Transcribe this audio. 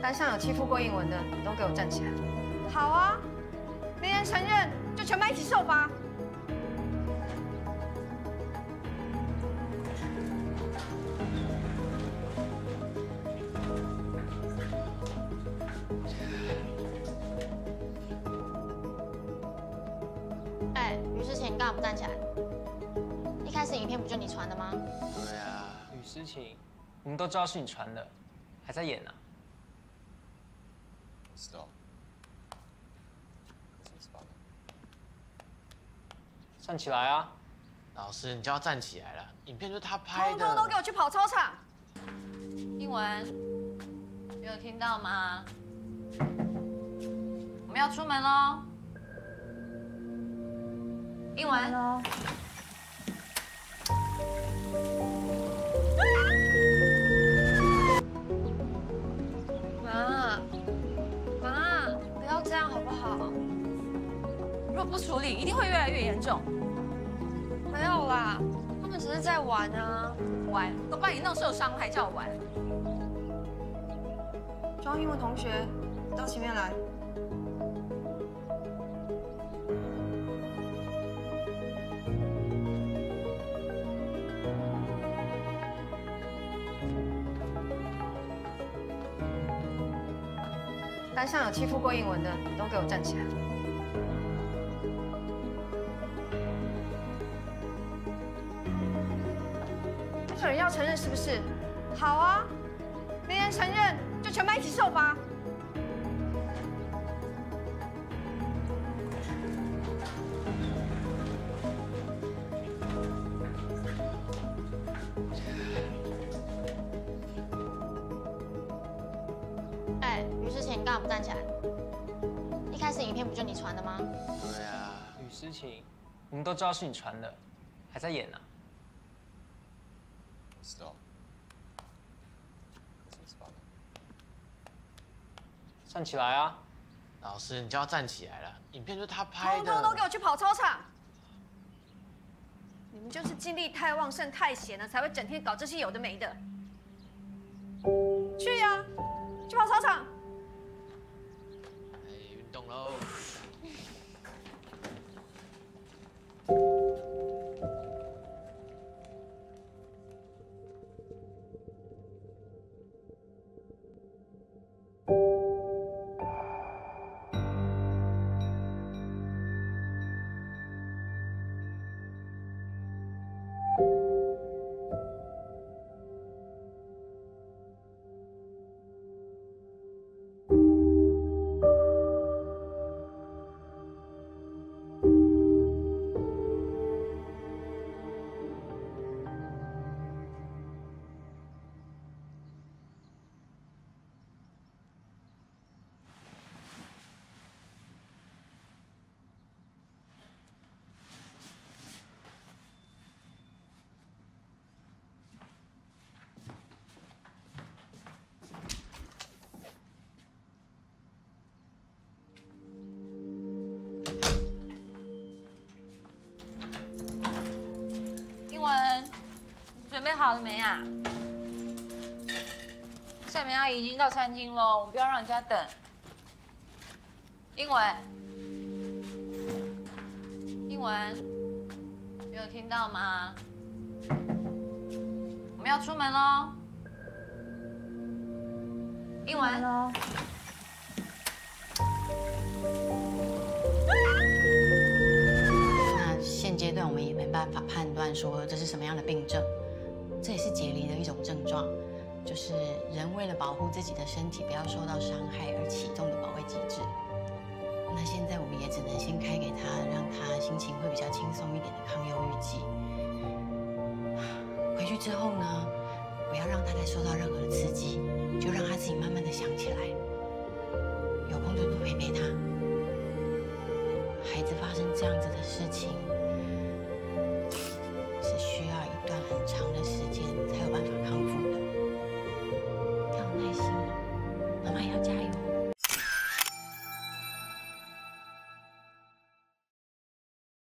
单上有欺负过英文的，你都给我站起来！好啊，没人承认就全班一起受罚。哎，于诗晴，你干嘛不站起来？一开始影片不就你传的吗？对啊，吕诗晴，我们都知道是你传的，还在演呢、站起来啊！老师，你就要站起来了，影片就是他拍通的。通通都给我去跑操场！英文，你有听到吗？我们要出门喽。英文，若不处理，一定会越来越严重。没有啦，他们只是在玩啊。玩，都把你弄受伤了，还叫我玩？庄英文同学，到前面来。班上有欺负过英文的，都给我站起来！有人要承认是不是？好啊，没人承认就全班一起受罚。哎，于诗晴，你干嘛不站起来？一开始影片不就你传的吗？对啊，吕诗晴，我们都知道是你传的，还在演呢、站起来啊！老师，你就要站起来了，影片就是他拍通的。通通都给我去跑操场！你们就是精力太旺盛、太闲了，才会整天搞这些有的没的。去呀、去跑操场！哎，运动喽。准备好了没啊？夏明阿姨已经到餐厅了，我们不要让人家等。英文，英文，你有听到吗？我们要出门喽。英文。那现阶段我们也没办法判断说这是什么样的病症，这也是解离的一种症状，就是人为了保护自己的身体不要受到伤害而启动的保卫机制。那现在我们也只能先开给他，让他心情会比较轻松一点的抗忧郁剂。回去之后呢，不要让他再受到任何的刺激，就让他自己慢慢的想起来。有空就多陪陪他。孩子发生这样子的事情，